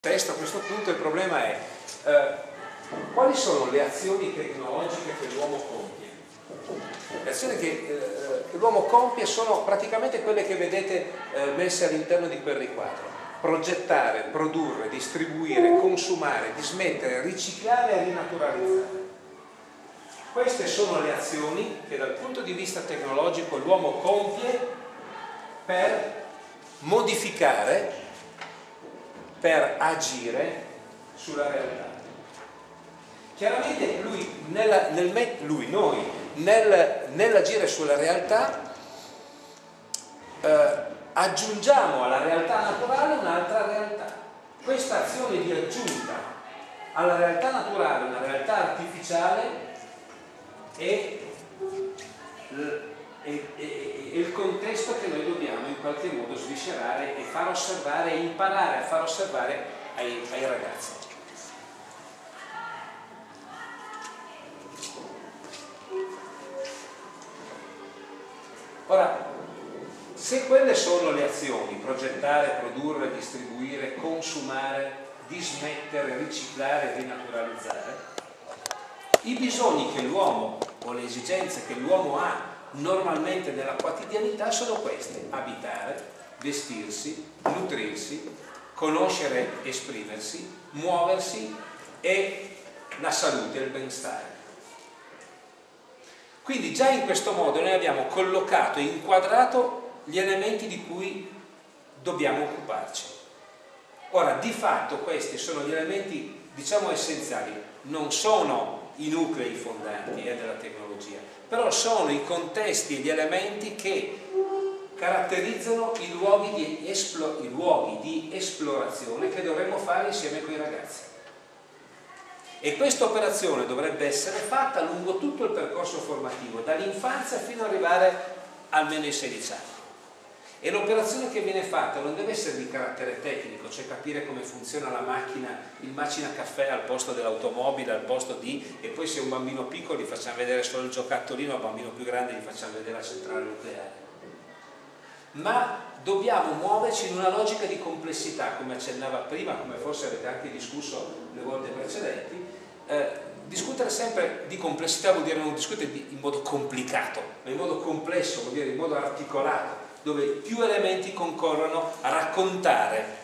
testo a questo punto il problema è eh, quali sono le azioni tecnologiche che l'uomo compie? Le azioni che, eh, che l'uomo compie sono praticamente quelle che vedete eh, messe all'interno di quel riquadro. Progettare, produrre, distribuire, consumare, dismettere, riciclare e rinaturalizzare. Queste sono le azioni che dal punto di vista tecnologico l'uomo compie per modificare per agire sulla realtà. Chiaramente lui, nella, nel, lui noi, nel, nell'agire sulla realtà, eh, aggiungiamo alla realtà naturale un'altra realtà. Questa azione di aggiunta alla realtà naturale, una realtà artificiale, è è, è, è, il contesto che noi dobbiamo in qualche modo sviscerare e far osservare imparare a far osservare ai, ai ragazzi. Ora, se quelle sono le azioni, progettare, produrre, distribuire, consumare, dismettere, riciclare, rinaturalizzare, i bisogni che l'uomo o le esigenze che l'uomo ha normalmente nella quotidianità sono queste, abitare, vestirsi, nutrirsi, conoscere, esprimersi, muoversi e la salute, il benestare. Quindi già in questo modo noi abbiamo collocato e inquadrato gli elementi di cui dobbiamo occuparci. Ora, di fatto questi sono gli elementi, diciamo, essenziali, non sono i nuclei fondanti eh, della tecnologia, però sono i contesti e gli elementi che caratterizzano i luoghi di, esplo, i luoghi di esplorazione che dovremmo fare insieme con i ragazzi. E questa operazione dovrebbe essere fatta lungo tutto il percorso formativo, dall'infanzia fino ad arrivare almeno ai 16 anni. E l'operazione che viene fatta non deve essere di carattere tecnico, cioè capire come funziona la macchina, il macina caffè al posto dell'automobile, al posto di... e poi se è un bambino piccolo gli facciamo vedere solo il giocattolino, al bambino più grande gli facciamo vedere la centrale nucleare. Ma dobbiamo muoverci in una logica di complessità, come accennava prima, come forse avete anche discusso le volte precedenti. Eh, discutere sempre di complessità vuol dire non discutere in modo complicato, ma in modo complesso, vuol dire in modo articolato dove più elementi concorrono a raccontare,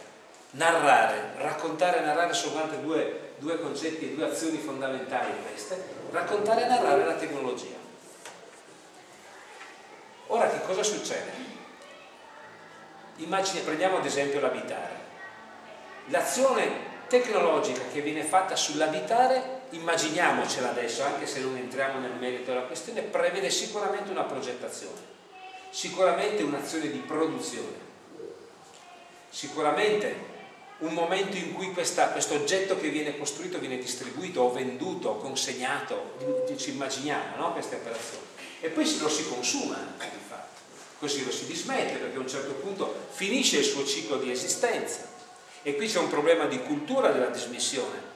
narrare, raccontare e narrare sono soltanto due, due concetti e due azioni fondamentali queste, raccontare e narrare la tecnologia. Ora che cosa succede? Immagini, prendiamo ad esempio l'abitare. L'azione tecnologica che viene fatta sull'abitare, immaginiamocela adesso, anche se non entriamo nel merito della questione, prevede sicuramente una progettazione sicuramente un'azione di produzione, sicuramente un momento in cui questo oggetto che viene costruito viene distribuito o venduto o consegnato, ci immaginiamo no? queste operazioni, e poi lo si consuma di fatto, così lo si dismette perché a un certo punto finisce il suo ciclo di esistenza e qui c'è un problema di cultura della dismissione.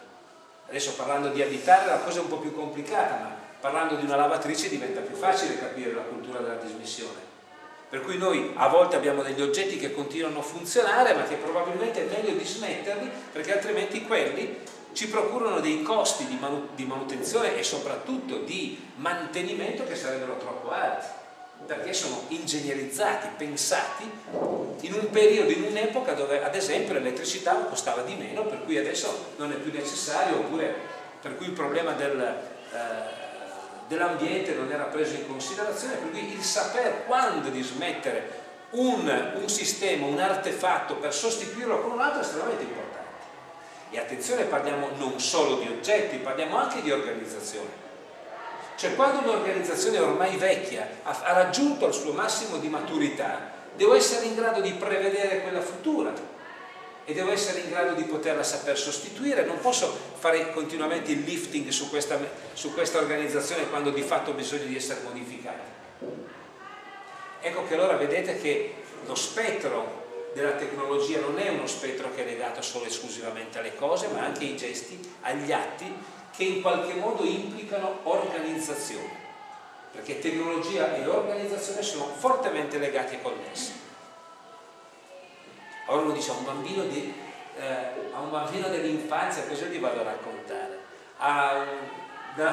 Adesso parlando di abitare la cosa è un po' più complicata, ma parlando di una lavatrice diventa più facile capire la cultura della dismissione per cui noi a volte abbiamo degli oggetti che continuano a funzionare ma che probabilmente è meglio dismetterli perché altrimenti quelli ci procurano dei costi di, manu di manutenzione e soprattutto di mantenimento che sarebbero troppo alti perché sono ingegnerizzati, pensati in un periodo, in un'epoca dove ad esempio l'elettricità costava di meno per cui adesso non è più necessario oppure per cui il problema del eh, dell'ambiente non era preso in considerazione, per cui il saper quando dismettere un, un sistema, un artefatto per sostituirlo con un altro è estremamente importante. E attenzione, parliamo non solo di oggetti, parliamo anche di organizzazione. Cioè quando un'organizzazione ormai vecchia ha, ha raggiunto il suo massimo di maturità, devo essere in grado di prevedere quella futura e devo essere in grado di poterla saper sostituire, non posso fare continuamente il lifting su questa, su questa organizzazione quando di fatto ho bisogno di essere modificata. Ecco che allora vedete che lo spettro della tecnologia non è uno spettro che è legato solo e esclusivamente alle cose, ma anche ai gesti, agli atti che in qualche modo implicano organizzazione, perché tecnologia e organizzazione sono fortemente legati e connessi. Allora uno dice a un bambino di eh, a un bambino dell'infanzia cosa gli vado a raccontare? A,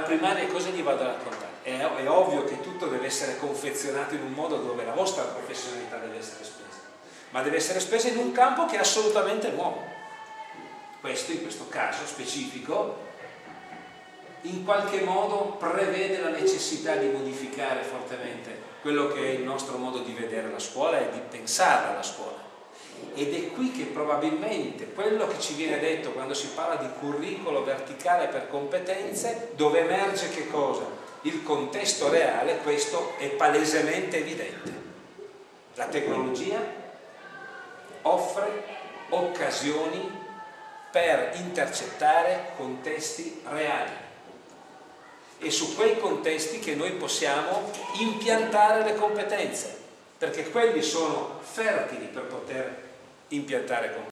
primaria cosa gli vado a raccontare? È, è ovvio che tutto deve essere confezionato in un modo dove la vostra professionalità deve essere spesa, ma deve essere spesa in un campo che è assolutamente nuovo. Questo in questo caso specifico in qualche modo prevede la necessità di modificare fortemente quello che è il nostro modo di vedere la scuola e di pensare alla scuola. Ed è qui che probabilmente quello che ci viene detto quando si parla di curricolo verticale per competenze, dove emerge che cosa? Il contesto reale, questo è palesemente evidente. La tecnologia offre occasioni per intercettare contesti reali e su quei contesti che noi possiamo impiantare le competenze, perché quelli sono fertili per poter impiantare competenze.